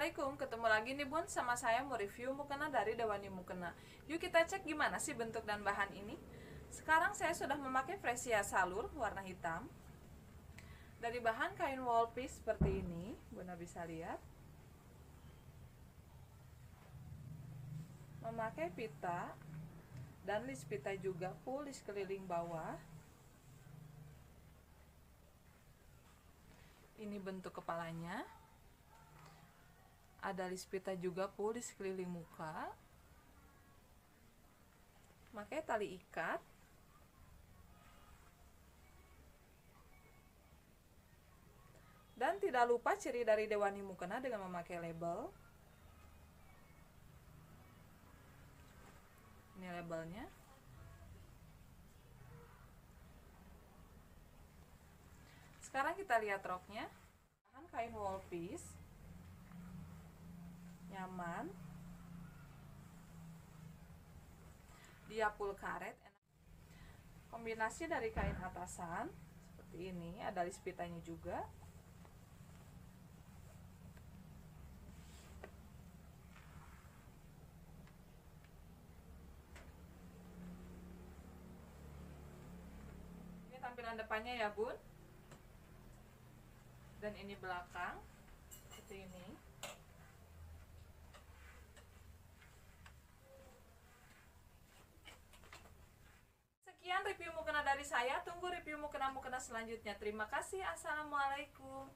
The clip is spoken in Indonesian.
Assalamualaikum, ketemu lagi nih bun sama saya mau review mukena dari Dewani Mukena. Yuk kita cek gimana sih bentuk dan bahan ini. Sekarang saya sudah memakai Fresia Salur warna hitam. Dari bahan kain wall piece seperti ini Bunda bisa lihat. Memakai pita Dan list pita juga full di sekeliling bawah. Ini bentuk kepalanya ada lispita juga full di sekeliling muka. Pakai tali ikat. Dan tidak lupa ciri dari Dewani Mukena dengan memakai label. Ini labelnya. Sekarang kita lihat roknya. Kain wall piece nyaman. Dia full karet kombinasi dari kain atasan seperti ini ada lispitanya juga. Ini tampilan depannya ya bun. Dan ini belakang seperti ini Sekian review mukena dari saya. Tunggu review mukena-mukena selanjutnya. Terima kasih. Assalamualaikum.